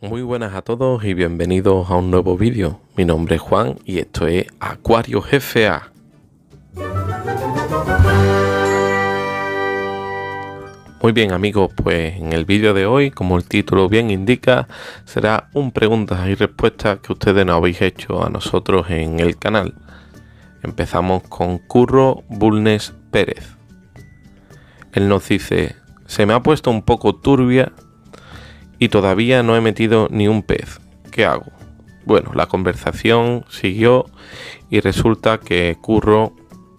Muy buenas a todos y bienvenidos a un nuevo vídeo. Mi nombre es Juan y esto es Acuario GFA. Muy bien amigos, pues en el vídeo de hoy, como el título bien indica, será un preguntas y respuestas que ustedes nos habéis hecho a nosotros en el canal. Empezamos con Curro Bulnes Pérez. Él nos dice, se me ha puesto un poco turbia y todavía no he metido ni un pez. ¿Qué hago? Bueno, la conversación siguió y resulta que Curro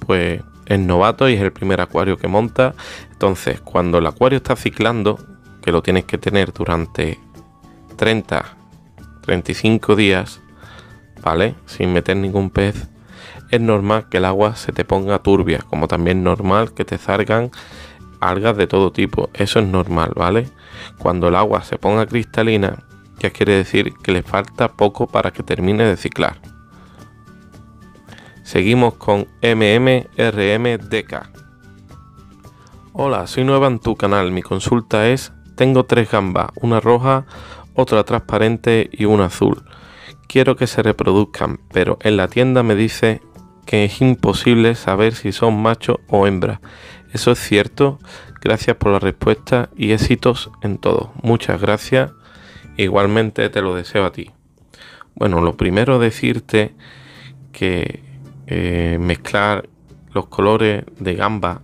pues es novato y es el primer acuario que monta. Entonces, cuando el acuario está ciclando, que lo tienes que tener durante 30, 35 días, ¿vale? Sin meter ningún pez, es normal que el agua se te ponga turbia, como también normal que te salgan algas de todo tipo. Eso es normal, ¿vale? Cuando el agua se ponga cristalina, ya quiere decir que le falta poco para que termine de ciclar. Seguimos con MMRMDK. Hola, soy nueva en tu canal. Mi consulta es: tengo tres gambas, una roja, otra transparente y una azul. Quiero que se reproduzcan, pero en la tienda me dice que es imposible saber si son macho o hembra. ¿Eso es cierto? Gracias por la respuesta y éxitos en todo. Muchas gracias. Igualmente te lo deseo a ti. Bueno, lo primero decirte que eh, mezclar los colores de gamba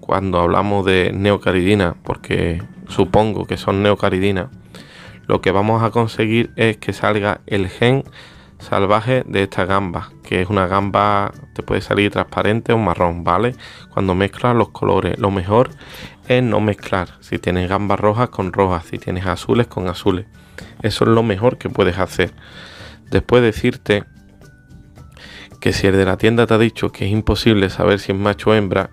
cuando hablamos de neocaridina, porque supongo que son neocaridina, lo que vamos a conseguir es que salga el gen salvaje de esta gamba, que es una gamba, te puede salir transparente o marrón, ¿vale? Cuando mezclas los colores, lo mejor es no mezclar. Si tienes gambas rojas con rojas, si tienes azules con azules. Eso es lo mejor que puedes hacer. Después decirte que si el de la tienda te ha dicho que es imposible saber si es macho o hembra,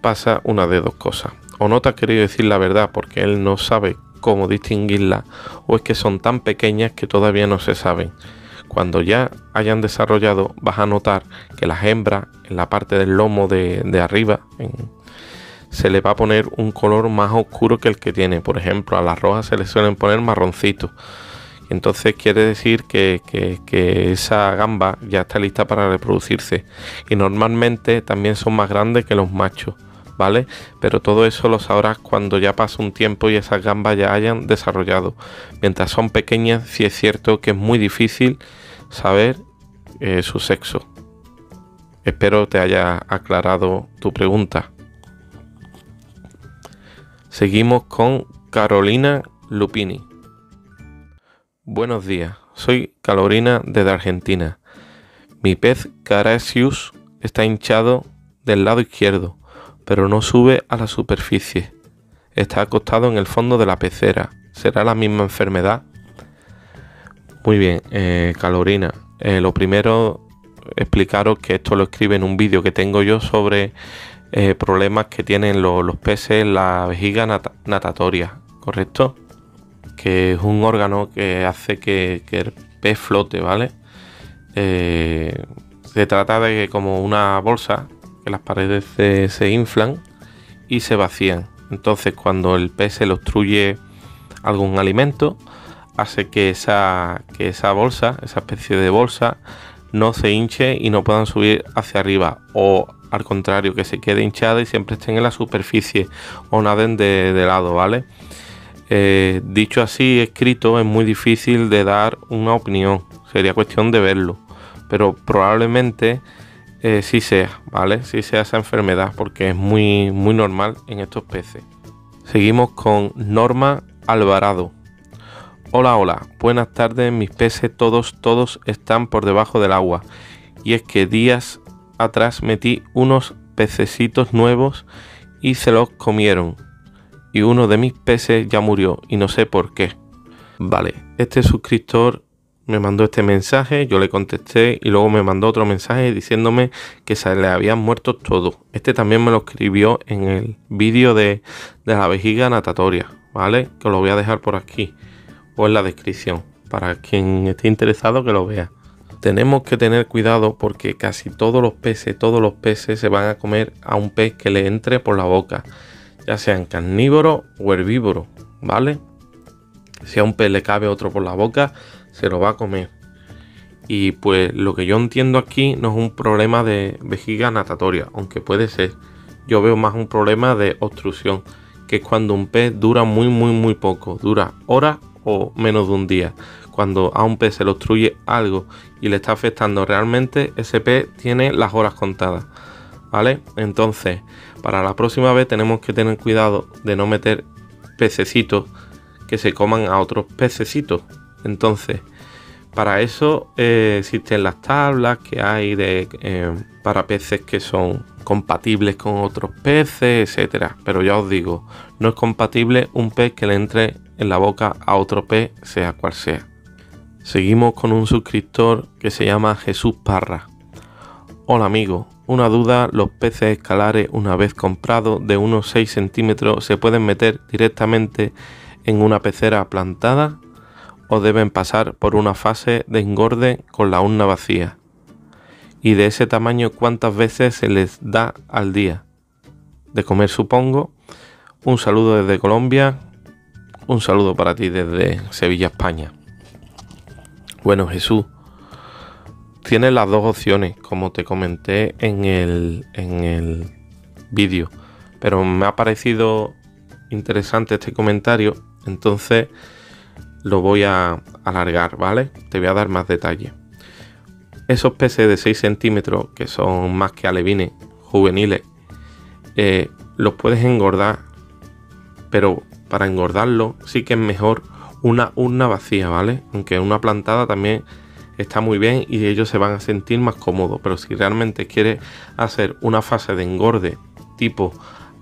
pasa una de dos cosas. O no te ha querido decir la verdad porque él no sabe cómo distinguirla, o es que son tan pequeñas que todavía no se saben. Cuando ya hayan desarrollado, vas a notar que las hembras, en la parte del lomo de, arriba, se le va a poner un color más oscuro que el que tiene. Por ejemplo, a las rojas se le suelen poner marroncitos. Entonces quiere decir que, esa gamba ya está lista para reproducirse. Y normalmente también son más grandes que los machos. ¿Vale? Pero todo eso lo sabrás cuando ya pase un tiempo y esas gambas ya hayan desarrollado. Mientras son pequeñas, sí es cierto que es muy difícil saber eh, su sexo. Espero te haya aclarado tu pregunta. Seguimos con Carolina Lupini. Buenos días, soy Carolina desde Argentina. Mi pez Carassius está hinchado del lado izquierdo, pero no sube a la superficie. Está acostado en el fondo de la pecera. ¿Será la misma enfermedad? Muy bien, eh, Calorina. Eh, lo primero, explicaros que esto lo escribe en un vídeo que tengo yo sobre eh, problemas que tienen los peces en la vejiga natatoria, ¿correcto? Que es un órgano que hace que, el pez flote, ¿vale? se trata de como una bolsa que las paredes se, se inflan y se vacían. Entonces, cuando el pez se le obstruye algún alimento, hace que esa, que esa bolsa, esa especie de bolsa, no se hinche y no puedan subir hacia arriba. O al contrario, que se quede hinchada y siempre estén en la superficie o naden de, lado, ¿vale? Eh, dicho así, escrito, es muy difícil de dar una opinión. Sería cuestión de verlo. Pero probablemente eh, sí sea, ¿vale? Sí sea esa enfermedad, porque es muy, muy normal en estos peces. Seguimos con Norma Alvarado. Hola, hola, buenas tardes, mis peces todos, todos están por debajo del agua. Y es que días atrás metí unos pececitos nuevos y se los comieron. Y uno de mis peces ya murió y no sé por qué. Vale, este suscriptor me mandó este mensaje, yo le contesté y luego me mandó otro mensaje diciéndome que se le habían muerto todos. Este también me lo escribió en el vídeo de, de la vejiga natatoria, ¿vale? Que lo voy a dejar por aquí o en la descripción para quien esté interesado que lo vea. Tenemos que tener cuidado porque casi todos los peces, todos los peces se van a comer a un pez que le entre por la boca, ya sean carnívoro o herbívoro, ¿vale? Si a un pez le cabe otro por la boca, se lo va a comer. Y pues lo que yo entiendo aquí no es un problema de vejiga natatoria, aunque puede ser. Yo veo más un problema de obstrucción, que es cuando un pez dura muy muy muy poco, dura horas o menos de un día. Cuando a un pez se le obstruye algo y le está afectando realmente, ese pez tiene las horas contadas. ¿Vale? Entonces, para la próxima vez tenemos que tener cuidado de no meter pececitos que se coman a otros pececitos. Entonces, para eso eh, existen las tablas que hay de, eh, para peces que son compatibles con otros peces, etcétera. Pero ya os digo, no es compatible un pez que le entre en la boca a otro pez, sea cual sea. Seguimos con un suscriptor que se llama Jesús Parra. Hola amigo, una duda, los peces escalares una vez comprados de unos 6 centímetros se pueden meter directamente en una pecera plantada o deben pasar por una fase de engorde con la urna vacía. Y de ese tamaño, ¿cuántas veces se les da al día? De comer, supongo. Un saludo desde Colombia. Un saludo para ti desde Sevilla, España. Bueno, Jesús, tienes las dos opciones, como te comenté en el, en el vídeo. Pero me ha parecido interesante este comentario, entonces lo voy a alargar, ¿vale? Te voy a dar más detalle. Esos peces de 6 centímetros, que son más que alevines juveniles, eh, los puedes engordar, pero para engordarlo sí que es mejor una urna vacía, ¿vale? Aunque una plantada también está muy bien y ellos se van a sentir más cómodos, pero si realmente quieres hacer una fase de engorde tipo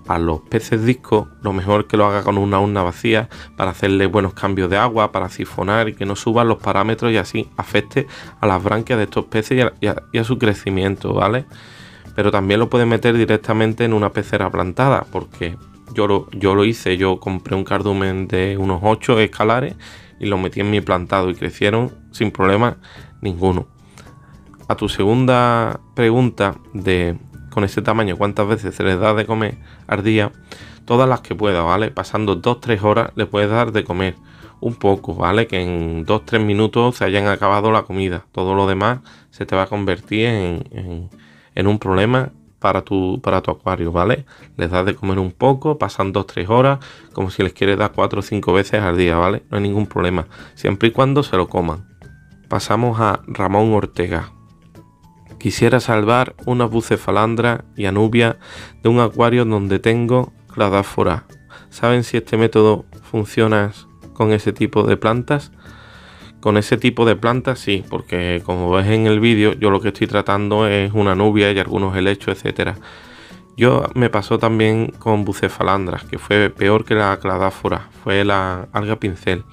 a los peces discos, lo mejor que lo haga con una urna vacía para hacerle buenos cambios de agua, para sifonar y que no suban los parámetros y así afecte a las branquias de estos peces y a, su crecimiento, ¿vale? Pero también lo puedes meter directamente en una pecera plantada, porque yo lo, yo lo hice, yo compré un cardumen de unos 8 escalares y lo metí en mi plantado y crecieron sin problema ninguno. A tu segunda pregunta de con ese tamaño, cuántas veces se les da de comer al día, todas las que pueda, ¿vale? Pasando 2-3 horas le puedes dar de comer un poco, ¿vale? Que en 2-3 minutos se hayan acabado la comida. Todo lo demás se te va a convertir en, un problema para tu, para tu acuario, ¿vale? Les das de comer un poco, pasan 2-3 horas, como si les quieres dar 4 o 5 veces al día, ¿vale? No hay ningún problema, siempre y cuando se lo coman. Pasamos a Ramón Ortega. Quisiera salvar una bucefalandra y anubia de un acuario donde tengo cladáfora. ¿Saben si este método funciona con ese tipo de plantas? Con ese tipo de plantas sí, porque como ves en el vídeo, yo lo que estoy tratando es una nubia y algunos helechos, etcétera. Yo me pasó también con bucefalandras, que fue peor que la cladáfora, fue la alga pincel.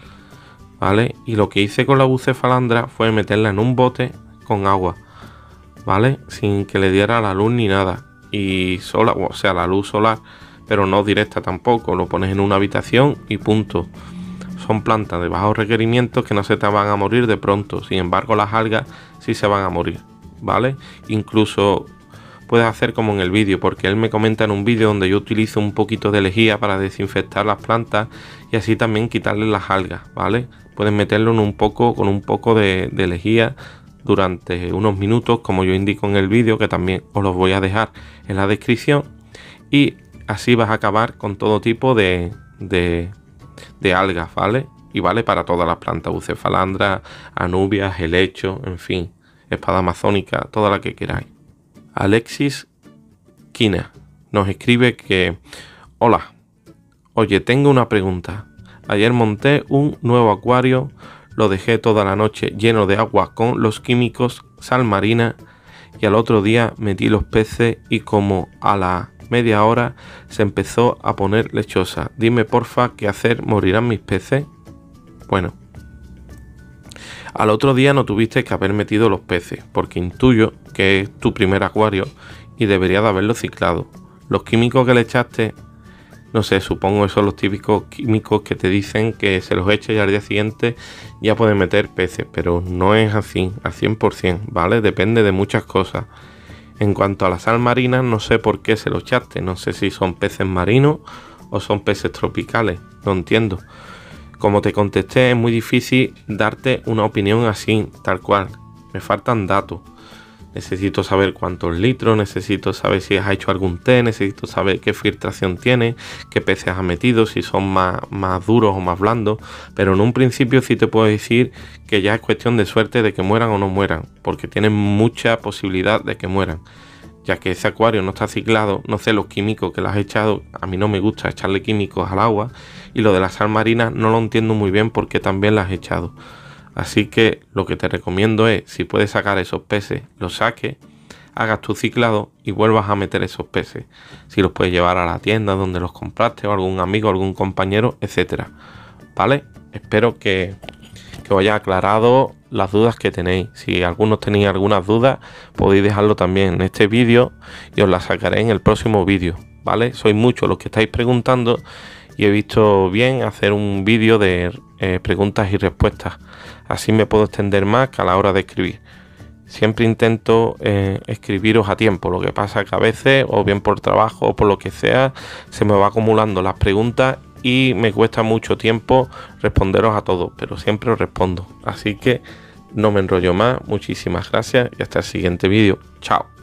¿Vale? Y lo que hice con la bucefalandra fue meterla en un bote con agua ¿vale? Sin que le diera la luz ni nada. Y sola, o sea, la luz solar, pero no directa tampoco. Lo pones en una habitación y punto. Son plantas de bajos requerimientos que no se te van a morir de pronto. Sin embargo, las algas sí se van a morir, ¿vale? Incluso puedes hacer como en el vídeo, porque él me comenta en un vídeo donde yo utilizo un poquito de lejía para desinfectar las plantas y así también quitarle las algas, ¿vale? Puedes meterlo en un poco con un poco de, de lejía durante unos minutos, como yo indico en el vídeo, que también os los voy a dejar en la descripción. Y así vas a acabar con todo tipo de, de, algas, ¿vale? Y vale para todas las plantas, bucefalandra, anubias, helecho, en fin, espada amazónica, toda la que queráis. Alexis Kina nos escribe que, hola, oye, tengo una pregunta. Ayer monté un nuevo acuario lo dejé toda la noche lleno de agua con los químicos, sal marina y al otro día metí los peces y como a la media hora se empezó a poner lechosa. Dime porfa qué hacer, ¿morirán mis peces? Bueno, al otro día no tuviste que haber metido los peces, porque intuyo que es tu primer acuario y debería de haberlo ciclado. Los químicos que le echaste no sé, supongo que son los típicos químicos que te dicen que se los eche y al día siguiente ya pueden meter peces, pero no es así, al 100%, ¿vale? Depende de muchas cosas. En cuanto a la sal marina, no sé por qué se los echaste, no sé si son peces marinos o son peces tropicales, no entiendo. Como te contesté, es muy difícil darte una opinión así, tal cual. Me faltan datos. Necesito saber cuántos litros, necesito saber si has hecho algún té, necesito saber qué filtración tiene, qué peces has metido, si son más, más duros o más blandos. Pero en un principio sí te puedo decir que ya es cuestión de suerte de que mueran o no mueran, porque tienen mucha posibilidad de que mueran ya que ese acuario no está ciclado, no sé los químicos que le has echado, a mí no me gusta echarle químicos al agua y lo de la sal marina no lo entiendo muy bien porque también la has echado. Así que lo que te recomiendo es, si puedes sacar esos peces, los saques, hagas tu ciclado y vuelvas a meter esos peces. Si los puedes llevar a la tienda donde los compraste o algún amigo, algún compañero, etcétera. ¿Vale? Espero que, que os haya aclarado las dudas que tenéis. Si algunos tenéis algunas dudas, podéis dejarlo también en este vídeo y os las sacaré en el próximo vídeo. ¿Vale? Sois muchos los que estáis preguntando y he visto bien hacer un vídeo de eh, preguntas y respuestas. Así me puedo extender más que a la hora de escribir. Siempre intento eh, escribiros a tiempo, lo que pasa que a veces, o bien por trabajo o por lo que sea, se me va acumulando las preguntas y me cuesta mucho tiempo responderos a todos, pero siempre os respondo. Así que no me enrollo más, muchísimas gracias y hasta el siguiente vídeo. Chao.